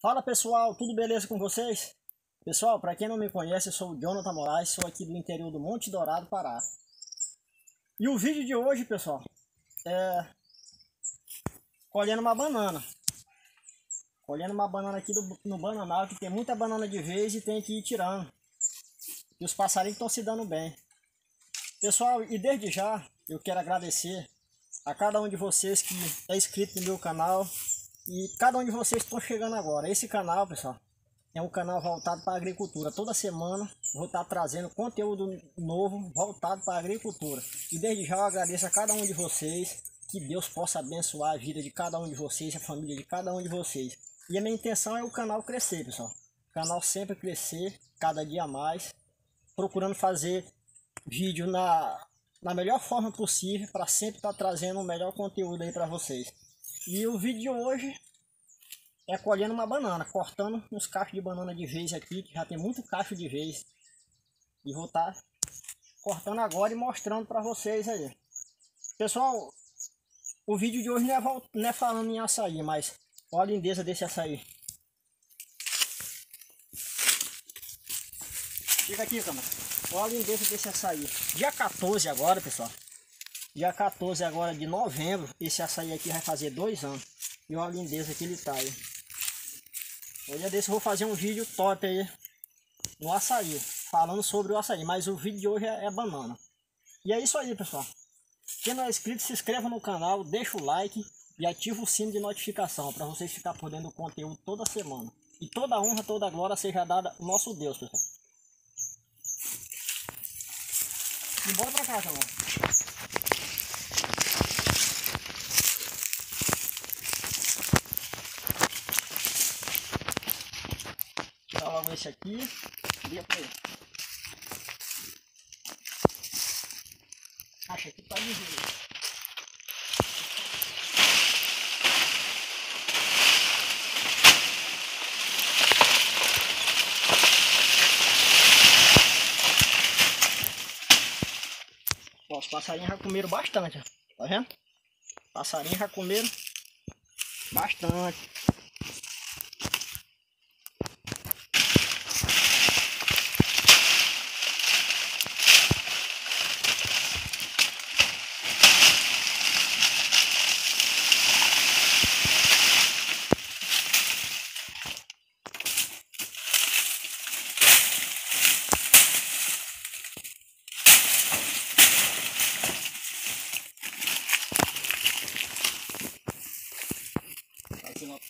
Fala pessoal, tudo beleza com vocês? Pessoal, para quem não me conhece, eu sou o Jonathan Moraes, sou aqui do interior do Monte Dourado, Pará. E o vídeo de hoje, pessoal, é colhendo uma banana. Colhendo uma banana aqui do, no bananal, que tem muita banana de vez e tem que ir tirando. E os passarinhos estão se dando bem. Pessoal, e desde já eu quero agradecer a cada um de vocês que é inscrito no meu canal e cada um de vocês estão chegando agora. Esse canal, pessoal, é um canal voltado para a agricultura. Toda semana vou estar trazendo conteúdo novo voltado para a agricultura. E desde já eu agradeço a cada um de vocês. Que Deus possa abençoar a vida de cada um de vocês, a família de cada um de vocês. E a minha intenção é o canal crescer, pessoal. O canal sempre crescer, cada dia mais. Procurando fazer vídeo na, na melhor forma possível para sempre estar trazendo o melhor conteúdo aí para vocês. E o vídeo de hoje é colhendo uma banana, cortando uns cachos de banana de vez aqui, que já tem muito cacho de vez. E vou estar tá cortando agora e mostrando para vocês aí. Pessoal, o vídeo de hoje não é, não é falando em açaí, mas olha a lindeza desse açaí. Fica aqui, câmera. Olha a lindeza desse açaí. Dia 14 agora, pessoal. Dia 14 agora de novembro, esse açaí aqui vai fazer dois anos. E olha a lindeza que ele tá aí. Hoje desse eu vou fazer um vídeo top aí no açaí, falando sobre o açaí, mas o vídeo de hoje é, é banana. E é isso aí, pessoal. Quem não é inscrito, se inscreva no canal, deixa o like e ativa o sino de notificação para vocês ficar por dentro do conteúdo toda semana. E toda honra, toda glória seja dada ao nosso Deus, pessoal. E bora pra galera. Esse aqui. Liga pra ele. Acha que tá. Ó, os passarinhos já comeram bastante, ó. tá vendo? Passarinhos já comeram bastante.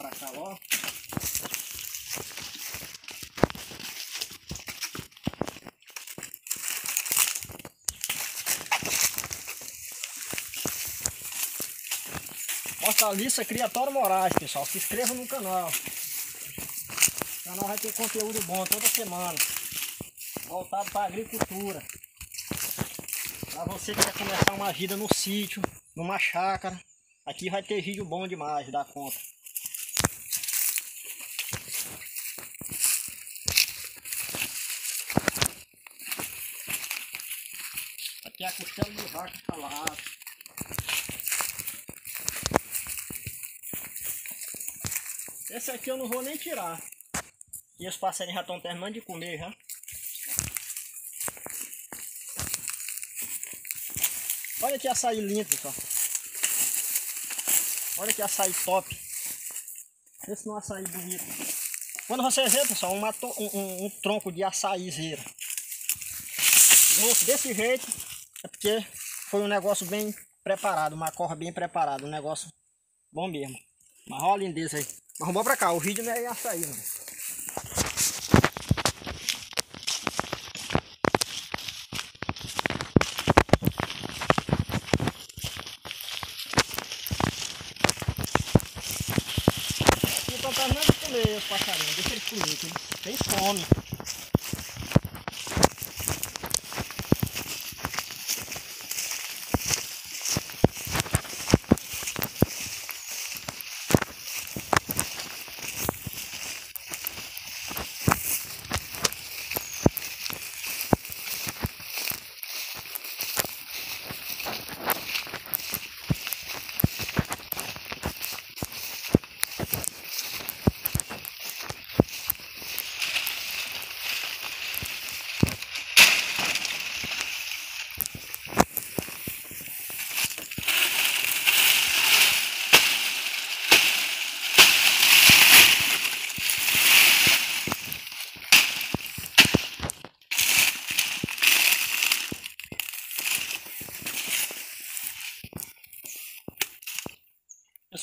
Pra cá, ó. Hortaliça Criatório Moraes, pessoal. Se inscreva no canal. O canal vai ter conteúdo bom toda semana. Voltado para agricultura. Para você que quer começar uma vida no sítio, numa chácara. Aqui vai ter vídeo bom demais, dá conta. Falada. Esse aqui eu não vou nem tirar. E os passarinhos já estão terminando de comer já. Olha que açaí lindo, pessoal. Olha que açaí top. Esse não é açaí bonito. Quando você vê, pessoal, um, um, um, tronco de açaízeira desse jeito, é porque foi um negócio bem preparado, uma corra bem preparada, um negócio bom mesmo. Mas olha a lindeza aí. Mas vamos pra cá, o vídeo não é açaí, mano. Estão terminando de comer os passarinhos, deixa eles comer, têm fome.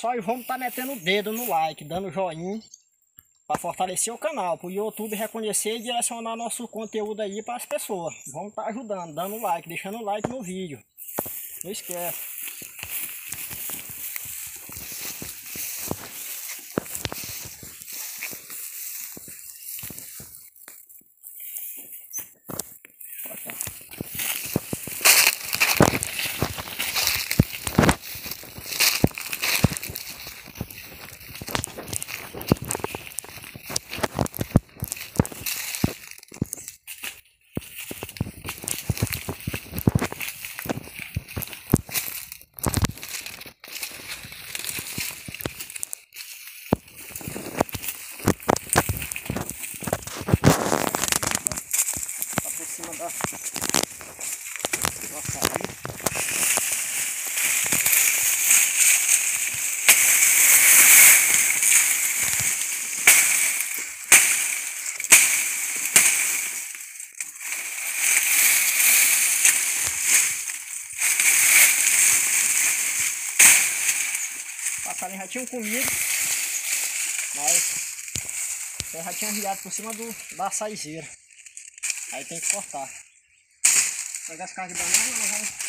Pessoal, e vamos estar tá metendo o dedo no like, dando joinha para fortalecer o canal, para o YouTube reconhecer e direcionar nosso conteúdo aí para as pessoas. Vamos estar tá ajudando, dando like, deixando like no vídeo. Não esquece. Tinham comido, mas eu já tinha riado por cima do, da saizeira. Aí tem que cortar. Pegar as cargas de banana, nós vamos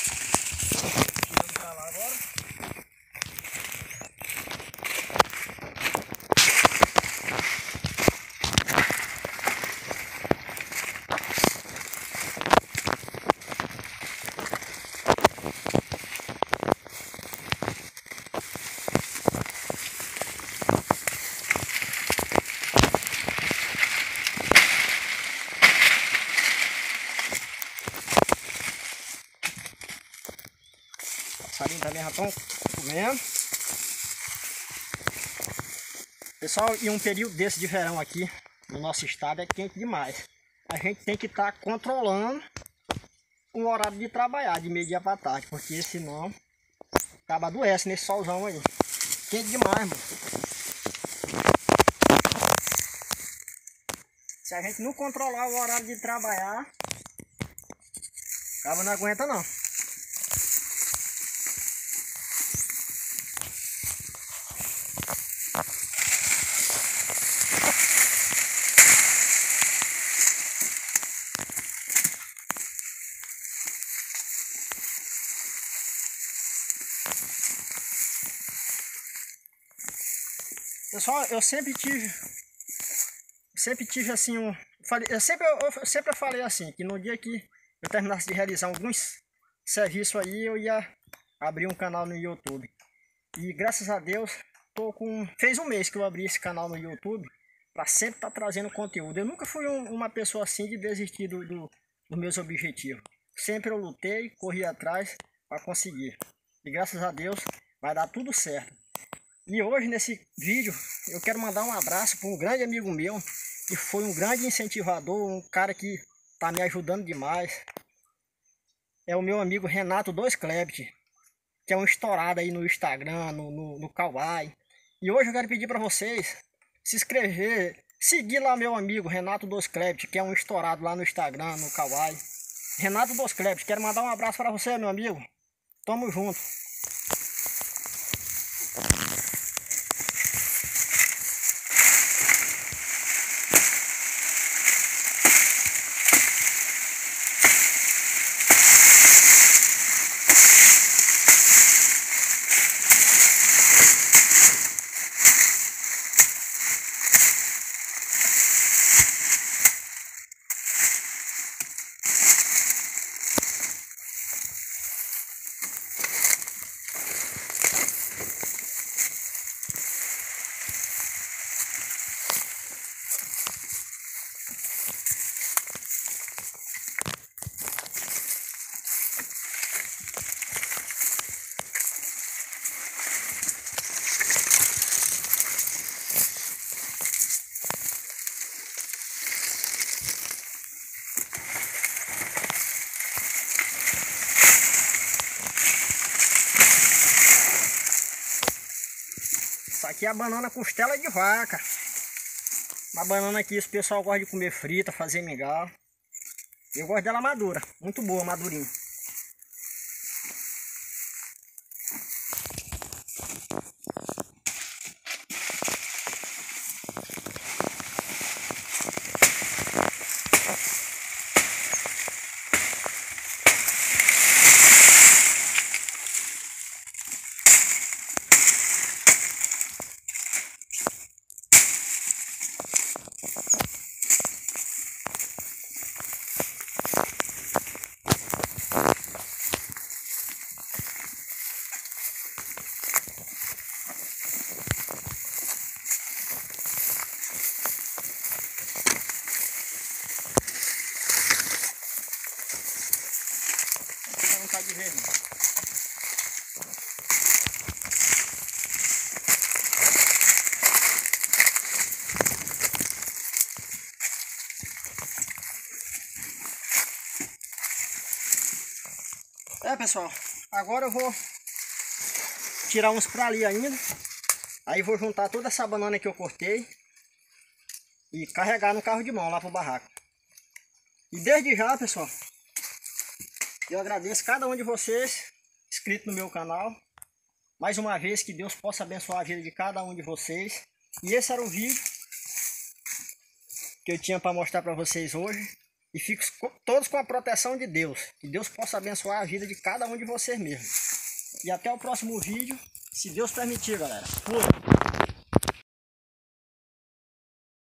estão comendo. Pessoal, e um período desse de verão aqui no nosso estado é quente demais. A gente tem que estar tá controlando o horário de trabalhar de meio dia para tarde, porque senão acaba adoece nesse solzão aí. Quente demais, mano. Se a gente não controlar o horário de trabalhar, acaba não aguenta não. Pessoal, eu sempre tive, sempre tive assim um, eu sempre eu, eu sempre falei assim que no dia que eu terminasse de realizar alguns serviços aí eu ia abrir um canal no YouTube. E graças a Deus tô com fez um mês que eu abri esse canal no YouTube para sempre estar tá trazendo conteúdo. Eu nunca fui um, uma pessoa assim de desistir do, do, dos meus objetivos. Sempre eu lutei, corri atrás para conseguir. E graças a Deus vai dar tudo certo. E hoje nesse vídeo eu quero mandar um abraço para um grande amigo meu que foi um grande incentivador, um cara que está me ajudando demais. É o meu amigo Renato Dois Klebt, que é um estourado aí no Instagram, no, no, no Kawaii. E hoje eu quero pedir para vocês se inscrever, seguir lá meu amigo Renato Dos Klebt, que é um estourado lá no Instagram, no Kawaii. Renato Dos Klebt, quero mandar um abraço para você, meu amigo. Tamo junto. Aqui é a banana costela de vaca. Uma banana aqui, esse pessoal gosta de comer frita, fazer mingau. Eu gosto dela madura, muito boa, madurinha. É, pessoal, agora eu vou tirar uns pra ali ainda. Aí vou juntar toda essa banana que eu cortei e carregar no carro de mão lá pro barraco. E desde já, pessoal, eu agradeço cada um de vocês inscrito no meu canal. Mais uma vez, que Deus possa abençoar a vida de cada um de vocês. E esse era o vídeo que eu tinha para mostrar para vocês hoje. E fico todos com a proteção de Deus. Que Deus possa abençoar a vida de cada um de vocês mesmo. E até o próximo vídeo, se Deus permitir, galera. Fui!